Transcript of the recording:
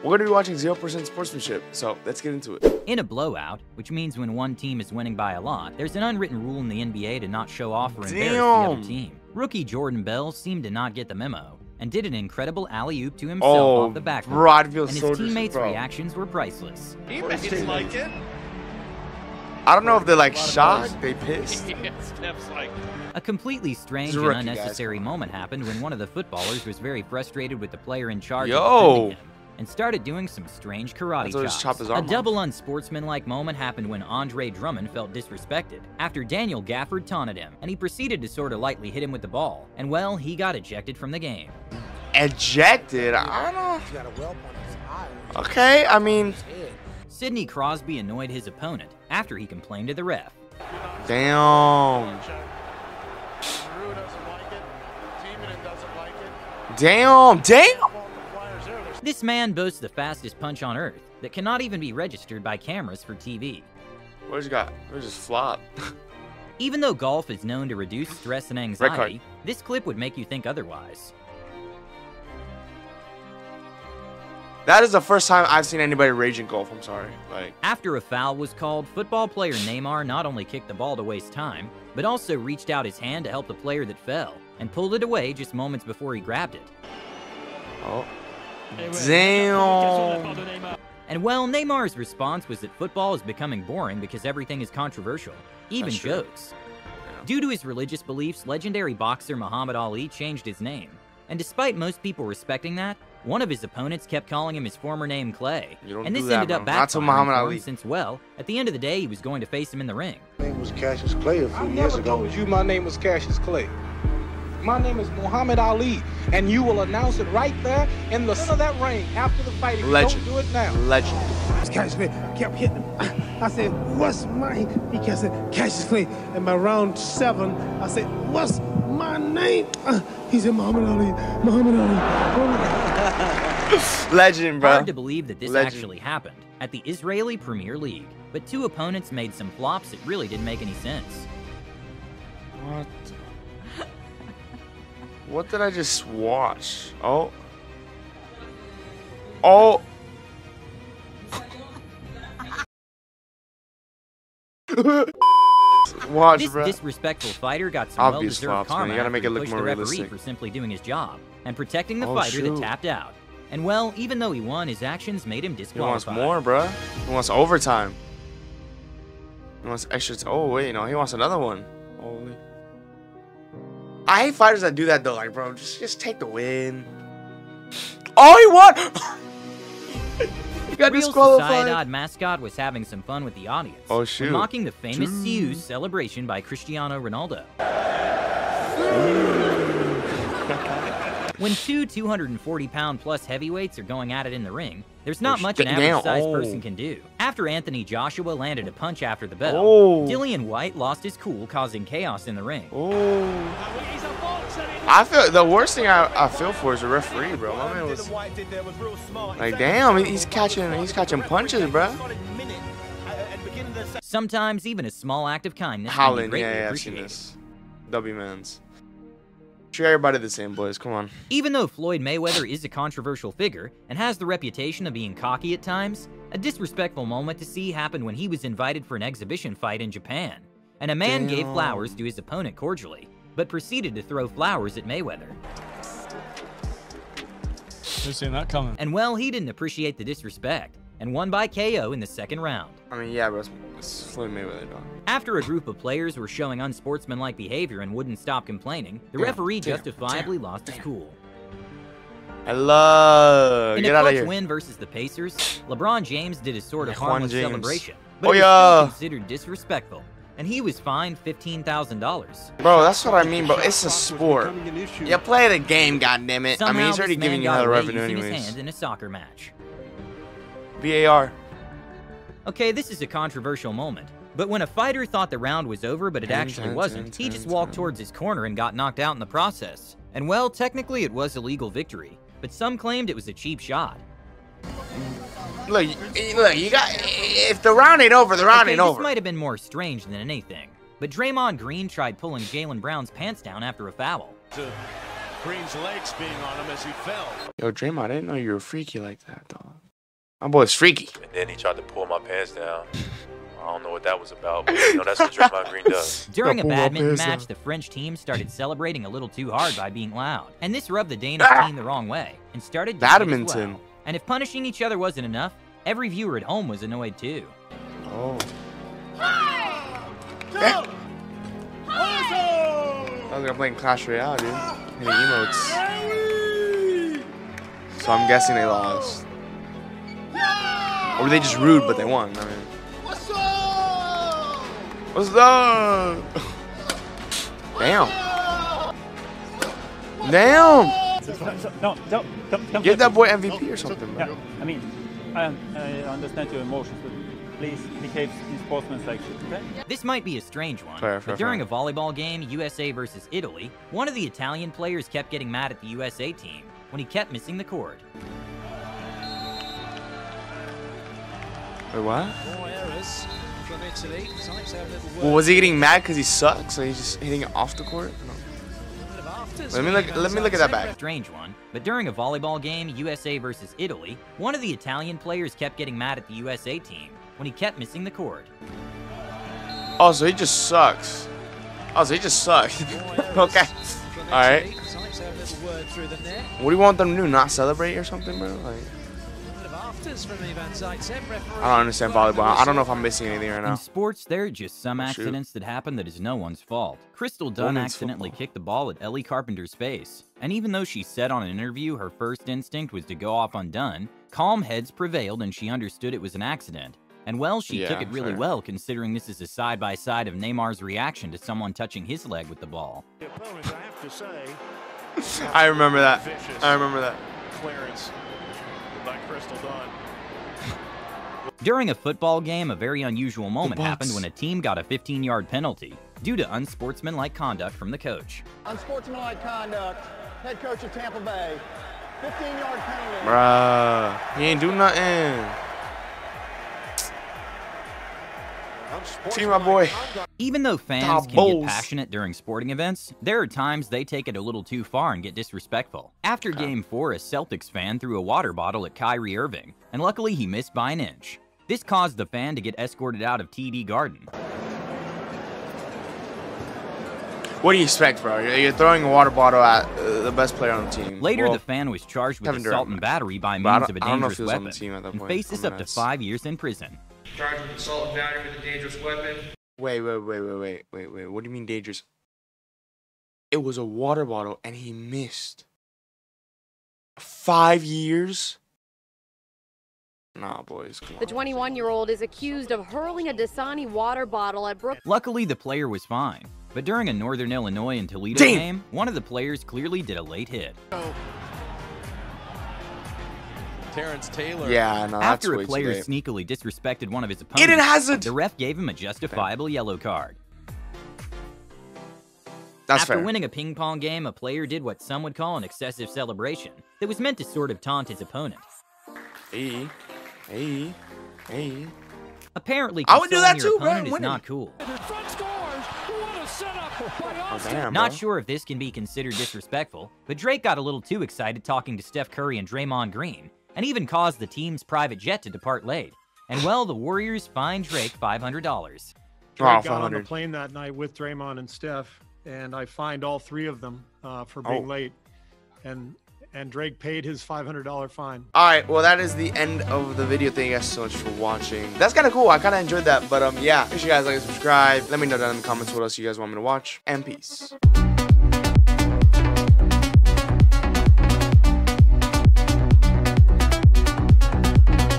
We're gonna be watching 0% sportsmanship, so let's get into it. In a blowout, which means when one team is winning by a lot, there's an unwritten rule in the NBA to not show off or embarrass the other team. Rookie Jordan Bell seemed to not get the memo and did an incredible alley-oop to himself Oh, off the backboard. bro, I'd feel and his so teammates' bro. reactions were priceless. Teammates like it. I don't know if they're like shocked, they pissed. yeah, Steph's like, A completely strange a and rookie, guys. unnecessary moment happened when one of the footballers was very frustrated with the player in charge Yo. of him and started doing some strange karate I thought he just chops. chopped his A off. double unsportsmanlike moment happened when Andre Drummond felt disrespected after Daniel Gafford taunted him, and he proceeded to sort of lightly hit him with the ball. And well, he got ejected from the game. Ejected? I don't. He got a whelp on his eye. Okay, I mean, His. Sidney Crosby annoyed his opponent after he complained to the ref. damn, Drew doesn't This man boasts the fastest punch on earth that cannot even be registered by cameras for TV. What you got? What just flop? Even though golf is known to reduce stress and anxiety, this clip would make you think otherwise. That is the first time I've seen anybody rage in golf. I'm sorry. Like, After a foul was called, football player Neymar not only kicked the ball to waste time, but also reached out his hand to help the player that fell and pulled it away just moments before he grabbed it. oh, damn. And well, Neymar's response was that football is becoming boring because everything is controversial, even That's true. jokes. Due to his religious beliefs, legendary boxer Muhammad Ali changed his name. And despite most people respecting that, one of his opponents kept calling him his former name Clay. And this that, ended up bro. Not to backfiring Muhammad Ali. since, well, at the end of the day, he was going to face him in the ring. My name was Cassius Clay a few I years never ago. told you my name was Cassius Clay. My name is Muhammad Ali, and you will announce it right there in the center of that ring after the fight. If Legend. you don't do it now. Legend. It's Cassius Clay. I kept hitting him. I said, what's my, he kept saying, Cassius Clay. And by round seven, I said, what's my name? Uh, he said, Muhammad Ali, Muhammad Ali. Muhammad Ali. Legend, bro. Hard to believe that this Legend. actually happened at the Israeli Premier League, but two opponents made some flops that really didn't make any sense. What? What did I just watch? Oh. Oh. Watch, This bro. disrespectful fighter got some Obvious well-deserved flops, man. karma You gotta make it look more the referee realistic. for simply doing his job and protecting the Oh, fighter shoot. that tapped out. And well, even though he won, his actions made him disqualified. He wants more, bro. He wants overtime. He wants extra. T- oh wait, no, he wants another one. Holy. I hate fighters that do that though. Like, bro, just just take the win. All he won. he got Real. Sociedad mascot was having some fun with the audience. Oh, shoot. Mocking the famous Siu celebration by Cristiano Ronaldo. when two 240 pound plus heavyweights are going at it in the ring, there's not Oh, much an average sized Oh. person can do. After Anthony Joshua landed a punch after the bell, Oh. Dillian Whyte lost his cool, causing chaos in the ring. Oh. I feel the worst thing I, I feel for is the referee, bro. My man was like, damn, he's catching he's catching punches, bro. Sometimes even a small act of kindness can be yeah, yeah, I've seen this. W man's. Treat everybody the same, boys. Come on. Even though Floyd Mayweather is a controversial figure and has the reputation of being cocky at times, a disrespectful moment to see happened when he was invited for an exhibition fight in Japan. And a man gave flowers to his opponent cordially, but proceeded to throw flowers at Mayweather. Who's seen that coming? And well, he didn't appreciate the disrespect, and won by KO in the second round. I mean, yeah, bro. It's, Floyd Mayweather, dog. After a group of players were showing unsportsmanlike behavior and wouldn't stop complaining, the Damn, referee damn, justifiably damn, lost his cool. I love. In Get a out of here. win versus the Pacers, LeBron James did a sort of Juan harmless James. celebration, but Oh, it was yeah. considered disrespectful, and he was fined fifteen thousand dollars. Bro, that's what I mean, bro. It's a sport. You play the game, goddammit. I mean, he's already giving you hella revenue his anyways. in a soccer match. VAR. Okay, this is a controversial moment, but when a fighter thought the round was over but it actually wasn't, he just walked towards his corner and got knocked out in the process. And well, technically it was a legal victory, but some claimed it was a cheap shot. Look, look, you got. If the round ain't over, the round Okay, ain't this over. This might have been more strange than anything, but Draymond Green tried pulling Jaylen Brown's pants down after a foul. Green's legs being on him as he fell. Yo, Draymond, I didn't know you were freaky like that, dog. My boy's freaky. and then he tried to pull my pants down. I don't know what that was about, but you know that's what Draymond Green does. During a badminton match, the French team started celebrating a little too hard by being loud, and this rubbed the Danish Ah! team the wrong way and started doing Badminton. well. And if punishing each other wasn't enough, every viewer at home was annoyed too. Oh. Eh. I was gonna play Clash Royale, dude. Hitting emotes. So I'm guessing they lost. Or were they just rude, but they won? I mean. What's up? Damn. Damn. No, don't, don't, don't Give that boy MVP or something, Yeah, bro. I mean, I, I understand your emotions, but please behave in sportsmanlike, okay? This might be a strange one, Fair, fair, but during fair. a volleyball game, USA versus Italy, one of the Italian players kept getting mad at the USA team when he kept missing the cord. Wait, what? More errors from Italy. Time to have a little. Well, was he getting mad because he sucks? So he's just hitting it off the court? No. Bit of afters Let me look. Let me look at that back. Strange one, but during a volleyball game, USA versus Italy, one of the Italian players kept getting mad at the USA team when he kept missing the cord. Oh, so he just sucks. Oh, so he just sucks. Okay. All right. Italy. Time to have a little word through the net. What do you want them to do? Not celebrate or something, bro? Like, Bit from Ivan Zaitsev. Referee I don't understand volleyball. I don't know if. I'm missing anything right now. In now. sports, there are just some Oh, accidents that happen that is no one's fault. Crystal Dunn Women's accidentally football. kicked the ball at Ellie Carpenter's face. And even though she said on an interview her first instinct was to go off on Dunn, calm heads prevailed and she understood it was an accident. And well, she took it really fair. well considering this is a side by side of Neymar's reaction to someone touching his leg with the ball. I have to say, I remember that. I remember that. clearance by Crystal Dunn. During a football game, a very unusual moment happened when a team got a 15 yard penalty due to unsportsmanlike conduct from the coach. Unsportsmanlike conduct, head coach of Tampa Bay, 15-yard penalty. Bruh. He ain't do nothing. See my boy. Even though fans can get passionate during sporting events, there are times they take it a little too far and get disrespectful. After Game 4, a Celtics fan threw a water bottle at Kyrie Irving, and luckily he missed by an inch. This caused the fan to get escorted out of TD Garden. What do you expect, bro? You're, throwing a water bottle at uh, the best player on the team. Later, Well, the fan was charged with Kevin assault Durant. and battery by means of a I don't know if dangerous he on the weapon, team at that and faces up to five years in prison. Charged with assault and battery with a dangerous weapon. Wait, wait, wait, wait, wait, wait, wait. What do you mean dangerous? It was a water bottle and he missed. Five years? Nah, boys, come The 21 year old is accused of hurling a Dasani water bottle at Brook. Luckily, the player was fine. But during a Northern Illinois and Toledo Damn. game, one of the players clearly did a late hit. Terrence Taylor. Yeah, no, that's After a too player late. sneakily disrespected one of his Eden opponents, Hazard! the ref gave him a justifiable yellow card. That's After fair. winning a ping pong game, a player did what some would call an excessive celebration that was meant to sort of taunt his opponent. Hey, hey, hey. Apparently, I would do that your too, bro, opponent is not cool. Front scores. What a setup by Oh, damn, Not bro. sure if this can be considered disrespectful, but Drake got a little too excited talking to Steph Curry and Draymond Green, and even caused the team's private jet to depart late. And well, the Warriors fined Drake $500. Oh, Drake got on the plane that night with Draymond and Steph, and I fined all three of them uh, for being Oh. late, and and Drake paid his five hundred dollar fine. All right, well that is the end of the video. Thank you guys so much for watching. That's kind of cool. I kind of enjoyed that. But um, yeah, make sure you guys like and subscribe. Let me know down in the comments what else you guys want me to watch. And peace.